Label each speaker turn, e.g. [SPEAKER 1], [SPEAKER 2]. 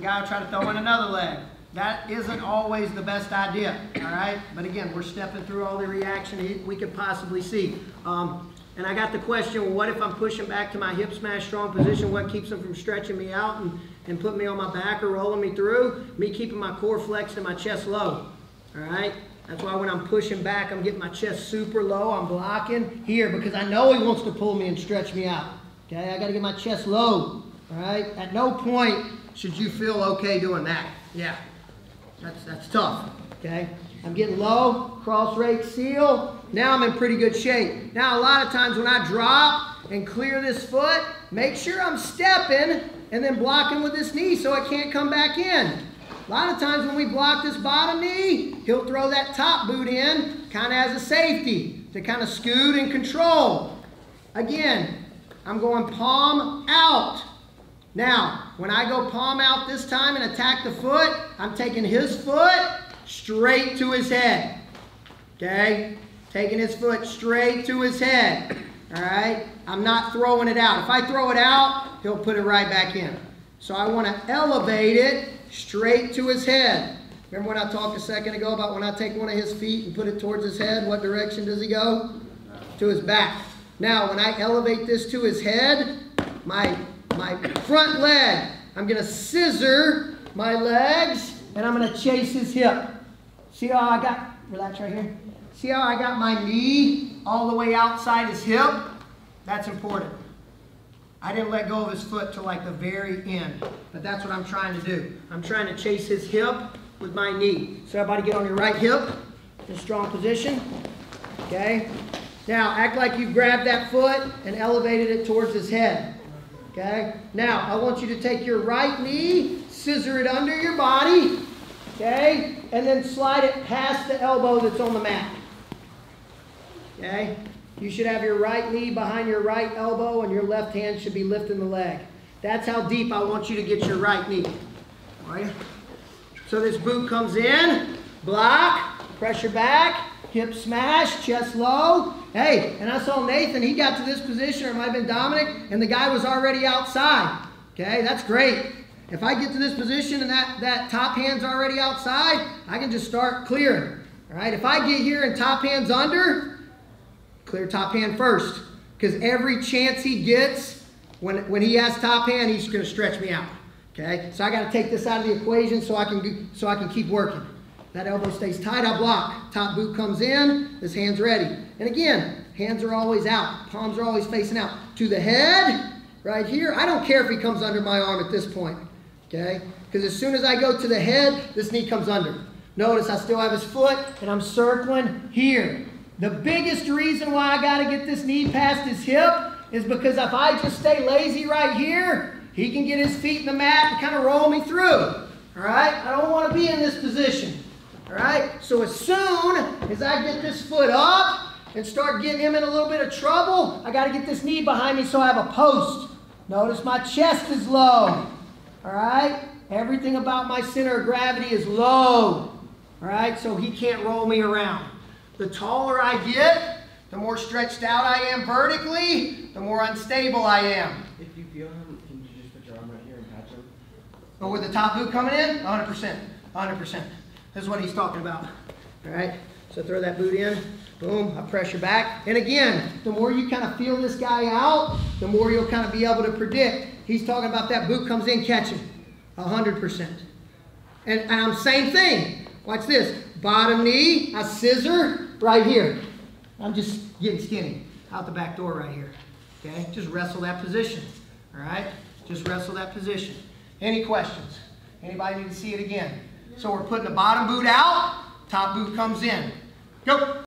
[SPEAKER 1] the guy will try to throw in another leg. That isn't always the best idea, all right? But again, we're stepping through all the reaction we could possibly see. Um, and I got the question, well, what if I'm pushing back to my hip smash strong position? What keeps them from stretching me out and, and putting me on my back or rolling me through? Me keeping my core flexed and my chest low, all right? That's why when I'm pushing back, I'm getting my chest super low. I'm blocking here because I know he wants to pull me and stretch me out. Okay, I got to get my chest low. Right, at no point should you feel okay doing that. Yeah, that's, that's tough. Okay, I'm getting low, cross rake seal. Now I'm in pretty good shape. Now, a lot of times when I drop and clear this foot, make sure I'm stepping and then blocking with this knee so it can't come back in. A lot of times when we block this bottom knee, he'll throw that top boot in kind of as a safety to kind of scoot and control. Again, I'm going palm out. Now, when I go palm out this time and attack the foot, I'm taking his foot straight to his head. Okay? Taking his foot straight to his head. All right? I'm not throwing it out. If I throw it out, he'll put it right back in. So I want to elevate it straight to his head. Remember when I talked a second ago about when I take one of his feet and put it towards his head, what direction does he go? To his back. Now, when I elevate this to his head, my, my front leg, I'm going to scissor my legs and I'm going to chase his hip. See how I got, relax right here. See how I got my knee all the way outside his hip? That's important. I didn't let go of his foot till like the very end. But that's what I'm trying to do. I'm trying to chase his hip with my knee. So everybody get on your right hip in a strong position. Okay? Now, act like you've grabbed that foot and elevated it towards his head. Okay? Now, I want you to take your right knee, scissor it under your body, okay? And then slide it past the elbow that's on the mat. Okay? You should have your right knee behind your right elbow and your left hand should be lifting the leg. That's how deep I want you to get your right knee. All right? So this boot comes in, block, pressure back, hip smash, chest low. Hey, and I saw Nathan, he got to this position, or it might have been Dominic, and the guy was already outside. Okay, that's great. If I get to this position and that, that top hand's already outside, I can just start clearing. All right, if I get here and top hand's under, Clear top hand first. Because every chance he gets, when, when he has top hand, he's going to stretch me out. Okay? So I got to take this out of the equation so I can do, so I can keep working. That elbow stays tight, I block. Top boot comes in, this hand's ready. And again, hands are always out. Palms are always facing out. To the head, right here. I don't care if he comes under my arm at this point. Okay? Because as soon as I go to the head, this knee comes under. Notice I still have his foot, and I'm circling here. The biggest reason why I got to get this knee past his hip is because if I just stay lazy right here, he can get his feet in the mat and kind of roll me through. All right? I don't want to be in this position. All right? So as soon as I get this foot up and start getting him in a little bit of trouble, I got to get this knee behind me so I have a post. Notice my chest is low. All right? Everything about my center of gravity is low. All right? So he can't roll me around. The taller I get, the more stretched out I am vertically, the more unstable I am.
[SPEAKER 2] If you feel him, can you just put your arm right here and patch him?
[SPEAKER 1] But with the top boot coming in, 100%. 100%. This is what he's talking about. All right? So throw that boot in. Boom. I pressure back. And again, the more you kind of feel this guy out, the more you'll kind of be able to predict. He's talking about that boot comes in, catching. 100%. And, and I'm same thing. Watch this. Bottom knee, I scissor right here. I'm just getting skinny out the back door right here. Okay, just wrestle that position. All right, just wrestle that position. Any questions? Anybody need to see it again? So we're putting the bottom boot out, top boot comes in. 停